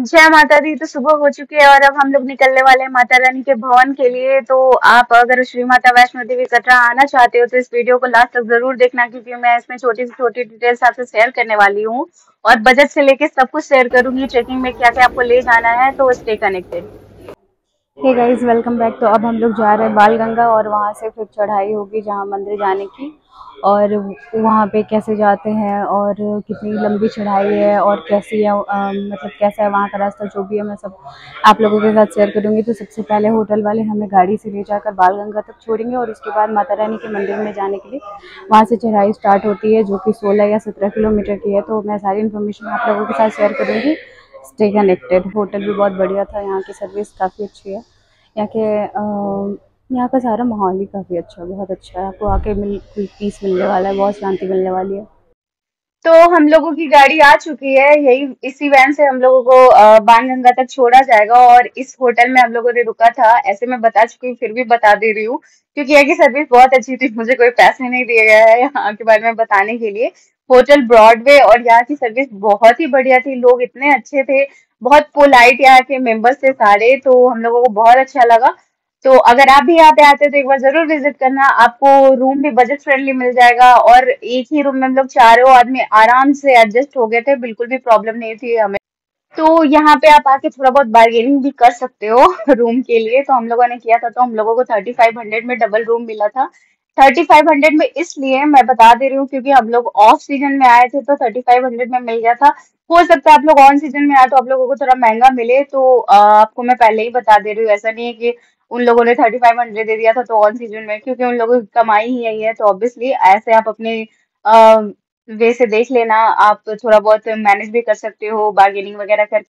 जय माता दी तो सुबह हो चुकी है और अब हम लोग निकलने वाले हैं माता रानी के भवन के लिए। तो आप अगर श्री माता वैष्णो देवी कटरा आना चाहते हो तो इस वीडियो को लास्ट तक ज़रूर देखना, क्योंकि मैं इसमें छोटी से छोटी डिटेल्स आपसे शेयर करने वाली हूँ। और बजट से लेके सब कुछ शेयर करूँगी ट्रेकिंग में क्या क्या आपको ले जाना है तो stay connected hey guys welcome back तो अब हम लोग जा रहे हैं बाल गंगा और वहाँ से फिर चढ़ाई होगी जहाँ मंदिर जाने की। और वहाँ पे कैसे जाते हैं और कितनी लंबी चढ़ाई है और कैसी है आ, मतलब कैसा है वहाँ का रास्ता जो भी है मैं सब आप लोगों के साथ शेयर करूँगी। तो सबसे पहले होटल वाले हमें गाड़ी से ले जाकर बाल गंगा तक छोड़ेंगे और उसके बाद माता रानी के मंदिर में जाने के लिए वहाँ से चढ़ाई स्टार्ट होती है जो कि सोलह या सत्रह किलोमीटर की है। तो मैं सारी इन्फॉर्मेशन आप लोगों के साथ शेयर करूँगी। स्टे कनेक्टेड होटल भी बहुत बढ़िया था, यहाँ की सर्विस काफ़ी अच्छी है। यहाँ के यहाँ का सारा माहौल ही काफ़ी अच्छा है बहुत अच्छा है। आपको आके मिल पीस मिलने वाला है, बहुत शांति मिलने वाली है। तो हम लोगों की गाड़ी आ चुकी है, यही, इसी वैन से हम लोगों को बाण गंगा तक छोड़ा जाएगा और इस होटल में हम लोगों ने रुका था। ऐसे मैं बता चुकी हूँ, फिर भी बता दे रही हूँ, क्योंकि यहाँ की सर्विस बहुत अच्छी थी। मुझे कोई पैसे नहीं दिए गया है यहाँ के बारे में बताने के लिए। होटल ब्रॉडवे और यहाँ की सर्विस बहुत ही बढ़िया थी। लोग इतने अच्छे थे, बहुत पोलाइट यहाँ के मेंबर्स थे सारे तो हम लोगों को बहुत अच्छा लगा। तो अगर आप भी यहाँ पे आते हैं तो एक बार ज़रूर विज़िट करना, आपको रूम भी बजट फ्रेंडली मिल जाएगा और एक ही रूम में हम लोग चारों आदमी आराम से एडजस्ट हो गए थे, बिल्कुल भी प्रॉब्लम नहीं थी हमें। तो यहाँ पे आप आके थोड़ा बहुत बार्गेनिंग भी कर सकते हो रूम के लिए। तो हम लोगों ने किया था तो हम लोगों को थर्टी फाइव हंड्रेड में डबल रूम मिला था। थर्टी फाइव हंड्रेड में इसलिए मैं बता दे रही हूँ क्योंकि हम लोग ऑफ़ सीज़न में आए थे तो थर्टी फाइव हंड्रेड में मिल गया था। हो सकता है आप लोग ऑन सीज़न में आए तो आप लोगों को थोड़ा महँगा मिले तो आपको मैं पहले ही बता दे रही हूँ। ऐसा नहीं है कि उन लोगों ने थर्टी फाइव हंड्रेड दे दिया था तो ऑन सीज़न में, क्योंकि उन लोगों की कमाई ही यही है। तो ऑब्वियसली ऐसे आप अपने वे से देख लेना। आप थोड़ा बहुत मैनेज भी कर सकते हो बार्गेनिंग वगैरह कर।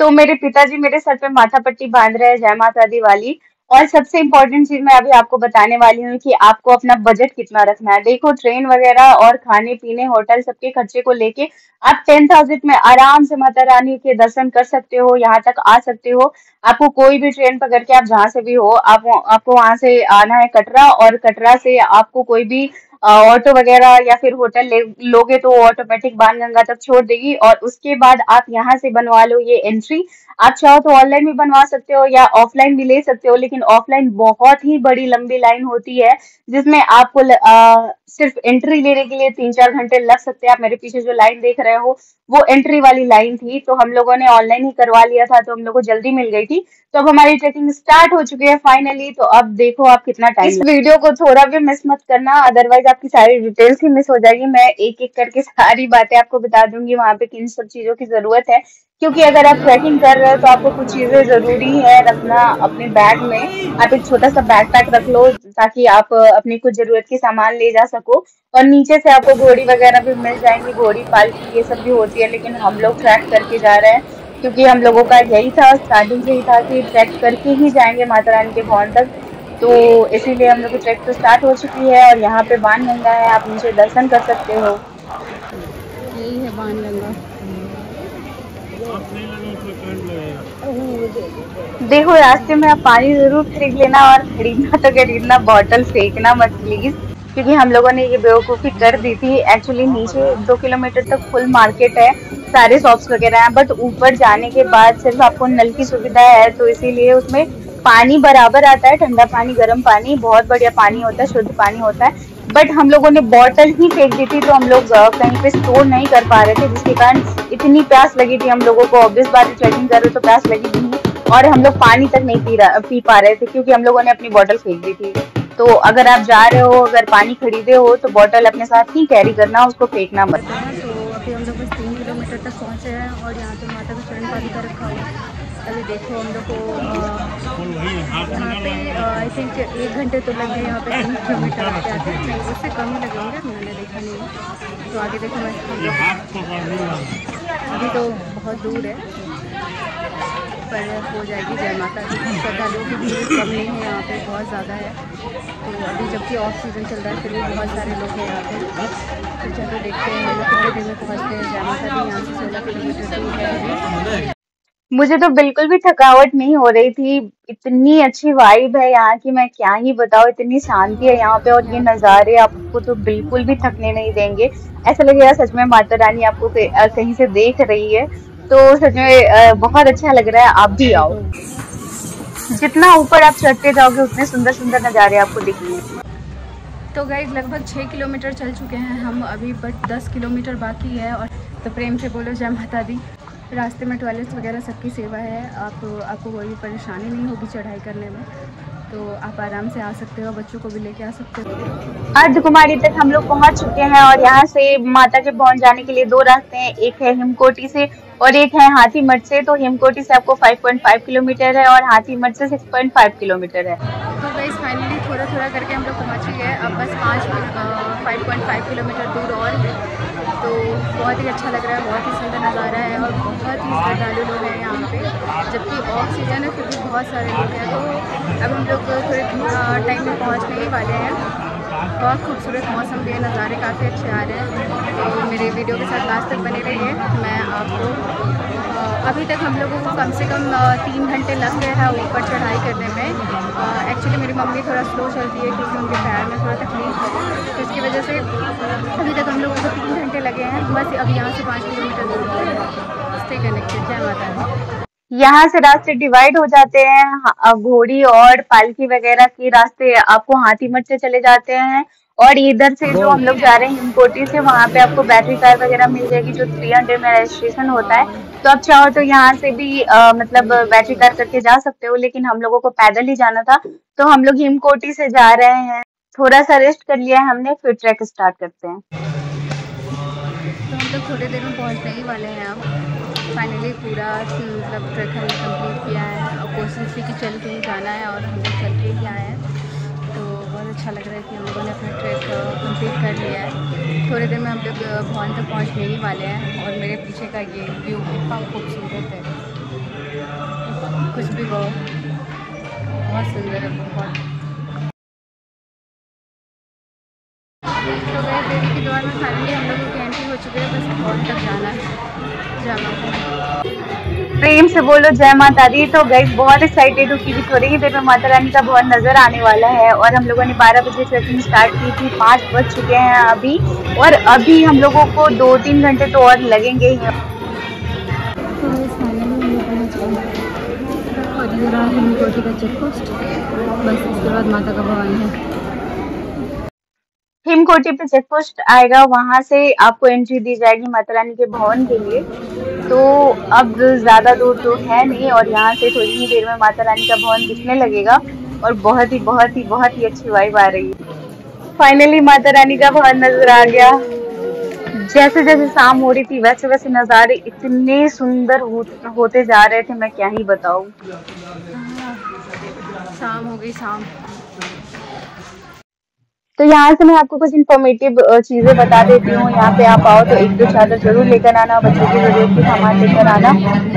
तो मेरे पिताजी मेरे सर पे माथा पट्टी बाँध रहे हैं, जय माता दी वाली। और सबसे इम्पोर्टेंट चीज़ मैं अभी आपको बताने वाली हूँ कि आपको अपना बजट कितना रखना है। देखो ट्रेन वगैरह और खाने पीने होटल सबके खर्चे को लेके आप टेन थाउज़ेंड में आराम से माता रानी के दर्शन कर सकते हो, यहाँ तक आ सकते हो। आपको कोई भी ट्रेन पकड़ के आप जहाँ से भी हो, आप आपको वहाँ से आना है कटरा और कटरा से आपको कोई भी ऑटो वगैरह या फिर होटल ले लोगे तो ऑटोमेटिक बाण गंगा तक छोड़ देगी और उसके बाद आप यहाँ से बनवा लो ये एंट्री आप चाहो तो ऑनलाइन भी बनवा सकते हो या ऑफलाइन भी ले सकते हो लेकिन ऑफलाइन बहुत ही बड़ी लंबी लाइन होती है जिसमें आपको ल, आ, सिर्फ़ एंट्री लेने के लिए तीन चार घंटे लग सकते हैं। आप मेरे पीछे जो लाइन देख रहे हो वो एंट्री वाली लाइन थी तो हम लोगों ने ऑनलाइन ही करवा लिया था तो हम लोग को जल्दी मिल गई थी। तो अब हमारी ट्रेकिंग स्टार्ट हो चुकी है फाइनली तो अब देखो आप कितना टाइम इस वीडियो को थोड़ा भी मिस मत करना अदरवाइज़ आपकी सारी डिटेल्स ही मिस हो जाएगी। मैं एक एक करके सारी बातें आपको बता दूँगी। वहाँ पे किन सब चीज़ों की ज़रूरत है। क्योंकि अगर आप ट्रैकिंग कर रहे हो तो आपको कुछ चीज़ें ज़रूरी है रखना अपने बैग में। आप एक छोटा सा बैग पैक रख लो, ताकि आप अपनी कुछ ज़रूरत के सामान ले जा सको। और नीचे से आपको घोड़ी वगैरह भी मिल जाएँगी। घोड़ी पालकी ये सब भी होती है, लेकिन हम लोग ट्रैक करके जा रहे हैं। क्योंकि हम लोगों का यही था स्टार्टिंग से ही था कि ट्रैक करके ही जाएँगे माता रानी के भवन तक। तो इसीलिए हम लोग की ट्रैक तो स्टार्ट हो चुकी है और यहाँ पे बाण गंगा है आप मुझे दर्शन कर सकते हो। यही है बाण गंगा देखो रास्ते में आप पानी ज़रूर खरीद लेना और खरीदना तो खरीदना बॉटल फेंकना मत प्लीज़ क्योंकि हम लोगों ने ये बेवकूफ़ी कर दी थी। एक्चुअली नीचे दो किलोमीटर तक फुल मार्केट है सारे शॉप्स वगैरह हैं बट ऊपर जाने के बाद सिर्फ़ आपको नल की सुविधा है तो इसीलिए उसमें पानी बराबर आता है, ठंडा पानी, गर्म पानी, बहुत बढ़िया पानी होता है, शुद्ध पानी होता है। बट हम लोगों ने बॉटल ही फेंक दी थी तो हम लोग कहीं पे स्टोर नहीं कर पा रहे थे, जिसके कारण इतनी प्यास लगी थी हम लोगों को। ऑब्वियस बात ट्रेकिंग कर रहे तो प्यास लगी थी और हम लोग पानी तक नहीं पी रहा, पी पा रहे थे, क्योंकि हम लोगों ने अपनी बॉटल फेंक दी थी। तो अगर आप जा रहे हो, अगर पानी खरीदे हो तो बॉटल अपने साथ ही कैरी करना, उसको फेंकना मत। तो अभी हम लोग बस तीन किलोमीटर तक पहुँचे हैं और यहाँ पे माता का चरण पानी का रखा हुआ अभी देखो हम लोग को यहाँ पे आई थिंक एक घंटे तो लग गए यहाँ पे तीन किलोमीटर आते आते। नहीं उससे कम ही लगेंगे मैंने देखा नहीं है। तो आगे देखो मैं अभी तो बहुत दूर है पर हो जाएगी जय माता दी। श्रद्धालुओं की भीड़ कम नहीं है यहाँ पे बहुत ज़्यादा है। तो अभी जबकि ऑफ़ सीज़न चल रहा है फिर भी बहुत सारे लोग हैं यहाँ पे। तो चलो देखते हैं कितने दिन में पहुँचते हैं। जय माता दी यहाँ से सोलह किलोमीटर दूर है। मुझे तो बिल्कुल भी थकावट नहीं हो रही थी। इतनी अच्छी वाइब है यहाँ की, मैं क्या ही बताऊँ, इतनी शांति है यहाँ पे और ये नज़ारे आपको तो बिल्कुल भी थकने नहीं देंगे। ऐसा लगेगा सच में माता रानी आपको कहीं से देख रही है। तो सच में बहुत अच्छा लग रहा है, आप भी आओ। जितना ऊपर आप चढ़ते जाओगे, उतने सुंदर सुंदर नज़ारे आपको दिखेंगे। तो गाइज़ लगभग छः किलोमीटर चल चुके हैं हम अभी बट दस किलोमीटर बाकी है और तो प्रेम से बोलो जय माता दी। रास्ते में टॉयलेट्स वगैरह सबकी सेवा है। आप आपको कोई भी परेशानी नहीं होगी चढ़ाई करने में तो आप आराम से आ सकते हो बच्चों को भी लेके आ सकते हो। अर्ध कुमारी तक हम लोग पहुँच चुके हैं और यहाँ से माता के भवन जाने के लिए दो रास्ते हैं। एक है हिमकोटी से और एक है हाथी मठ से। तो हिमकोटी से आपको 5.5 किलोमीटर है और हाथी मठ से 6.5 किलोमीटर है। तो गाइस फाइनली थोड़ा थोड़ा करके हम लोग पहुँच गए अब बस पाँच फाइव किलोमीटर दूर और बहुत ही अच्छा लग रहा है, बहुत ही सुंदर नज़ारा है और बहुत ही श्रद्धालु लोग हैं यहाँ पे, जबकि ऑफ़ सीज़न है, फिर भी बहुत सारे लोग हैं। तो अब हम लोग थोड़े टाइम में पहुँचने ही वाले हैं। बहुत खूबसूरत मौसम भी है, नज़ारे काफ़ी अच्छे आ रहे हैं। तो मेरे वीडियो के साथ लास्ट तक बने रहिए। मैं आपको अभी तक हम लोगों को कम से कम तीन घंटे लग गए हैं ऊपर चढ़ाई करने में। एक्चुअली मेरी मम्मी थोड़ा स्लो चलती है क्योंकि उनके पैर में थोड़ा तकलीफ़ है। तो इसकी वजह से अभी तक हम लोगों को तीन घंटे लगे हैं। बस अब यहाँ से पाँच किलोमीटर दूर स्टे कनेक्टेड जय माता यहाँ से रास्ते डिवाइड हो जाते हैं घोड़ी और पालकी वगैरह के रास्ते आपको हाथी मठ से चले जाते हैं। और इधर से जो हम लोग जा रहे हैं हिमकोटी से वहाँ पे आपको बैटरी कार वगैरह मिल जाएगी जो थ्री हंड्रेड में रजिस्ट्रेशन होता है। तो आप चाहो तो यहाँ से भी आ, मतलब बैटरी कार करके जा सकते हो लेकिन हम लोगों को पैदल ही जाना था। तो हम लोग हिमकोटी से जा रहे हैं। थोड़ा सा रेस्ट कर लिया है हमने फिर ट्रैक स्टार्ट करते हैं। तो हम लोग थोड़ी देर में पहुँचने ही वाले हैं अब। फाइनली पूरा मतलब ट्रैक हमने कंप्लीट किया है। और कोशिश भी कि चल के ही जाना है और हम लोग चल के ही आए हैं। अच्छा लग रहा है कि हम लोगों ने अपना ट्रैक कंप्लीट कर लिया है। थोड़ी देर में हम लोग भवन तक पहुँचने ही वाले हैं और मेरे पीछे का ये व्यू कितना खूबसूरत है। कुछ भी कहो, बहुत सुंदर है, बहुत। तो गए देवी की द्वार में फाइनली हम लोगों की एंट्री हो चुकी है, बस भवन तक जाना है, जाना प्रेम से बोलो जय माता दी। तो गई बहुत एक्साइटेड हूँ क्योंकि थोड़ी ही देर में माता रानी का भवन नज़र आने वाला है और हम लोगों ने 12 बजे ट्रेकिंग स्टार्ट की थी, पाँच बज चुके हैं अभी और अभी हम लोगों को दो तीन घंटे तो और लगेंगे ही। चेक पोस्ट बस इसके बाद माता का भवन है हिमकोटी पे चेक पोस्ट आएगा, वहाँ से आपको एंट्री दी जाएगी माता रानी के भवन के लिए। तो अब ज़्यादा दूर तो है नहीं और यहाँ से थोड़ी ही देर में माता रानी का भवन दिखने लगेगा और बहुत ही बहुत ही बहुत ही अच्छी वाइब आ रही है। फाइनली माता रानी का भवन नज़र आ गया। जैसे जैसे शाम हो रही थी वैसे वैसे नज़ारे इतने सुंदर हो, होते जा रहे थे मैं क्या ही बताऊँ। शाम हो गई शाम। तो यहाँ से मैं आपको कुछ इन्फॉर्मेटिव चीज़ें बता देती हूँ। यहाँ पे आप आओ तो एक दो चादर ज़रूर लेकर आना, बच्चों की ज़रूरत के सामान लेकर आना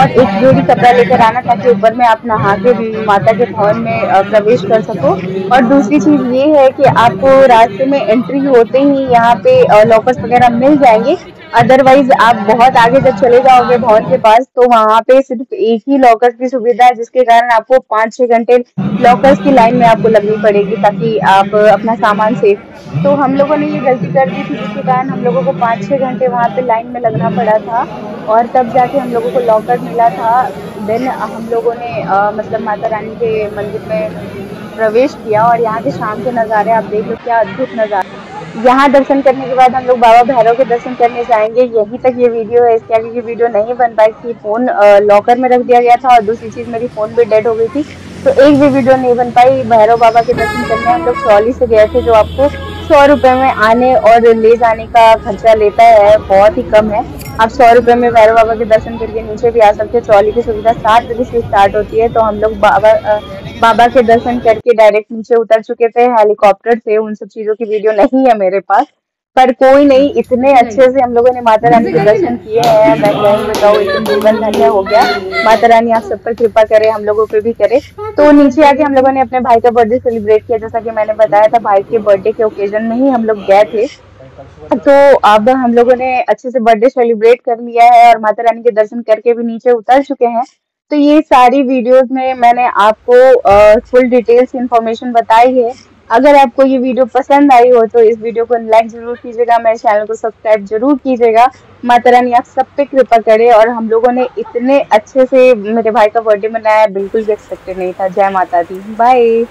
और एक जोड़ी कपड़ा लेकर आना ताकि ऊपर में आप नहा के माता के भवन में प्रवेश कर सको। और दूसरी चीज़ ये है कि आपको रास्ते में एंट्री होते ही यहाँ पे लॉकर्स वगैरह मिल जाएँगे। अदरवाइज़ आप बहुत आगे जब चले जाओगे भवन के पास तो वहाँ पे सिर्फ़ एक ही लॉकर की सुविधा है जिसके कारण आपको पाँच छह घंटे लॉकर्स की लाइन में आपको लगनी पड़ेगी ताकि आप अपना सामान सेफ़ तो हम लोगों ने ये गलती कर दी थी जिसके कारण हम लोगों को पाँच छह घंटे वहाँ पे लाइन में लगना पड़ा था और तब जाके हम लोगों को लॉकर मिला था। देन हम लोगों ने आ, मतलब माता रानी के मंदिर में प्रवेश किया और यहाँ के शाम के नज़ारे आप देख लो क्या अद्भुत नज़ारे। यहाँ दर्शन करने के बाद हम लोग बाबा भैरव के दर्शन करने जाएँगे। यहीं तक ये वीडियो है, इसके आगे की वीडियो नहीं बन पाई थी फ़ोन लॉकर में रख दिया गया था और दूसरी चीज़ मेरी फ़ोन भी डेड हो गई थी। तो एक भी वीडियो नहीं बन पाई। भैरव बाबा के दर्शन करने हम लोग ट्रॉली से गए थे जो आपको सौ रुपए में आने और ले जाने का खर्चा लेता है, बहुत ही कम है। आप सौ रुपए में भैरव बाबा के दर्शन करके नीचे भी आ सकते हैं। ट्रॉली की सुविधा सात बजे से स्टार्ट होती है तो हम लोग बाबा बाबा के दर्शन करके डायरेक्ट नीचे उतर चुके थे। हेलीकॉप्टर से, उन सब चीज़ों की वीडियो नहीं है मेरे पास। पर कोई नहीं इतने अच्छे से हम लोगों ने माता रानी के दर्शन किए हैं मैं क्या बताऊँ एकदम जीवन धन्य हो गया। माता रानी आप सब पर कृपा करे हम लोगों पे भी करे। तो नीचे आके हम लोगों ने अपने भाई का बर्थडे सेलिब्रेट किया जैसा कि मैंने बताया था भाई के बर्थडे के ओकेजन में ही हम लोग गए थे। तो अब हम लोगों ने अच्छे से बर्थडे सेलिब्रेट कर लिया है और माता रानी के दर्शन करके भी नीचे उतर चुके हैं। तो ये सारी वीडियोस में मैंने आपको फुल डिटेल्स इंफॉर्मेशन बताई है। अगर आपको ये वीडियो पसंद आई हो तो इस वीडियो को लाइक ज़रूर कीजिएगा, मेरे चैनल को सब्सक्राइब ज़रूर कीजिएगा। माता रानी आप सब पे कृपा करें और हम लोगों ने इतने अच्छे से मेरे भाई का बर्थडे मनाया, बिल्कुल भी एक्सपेक्टेड नहीं था। जय माता दी बाय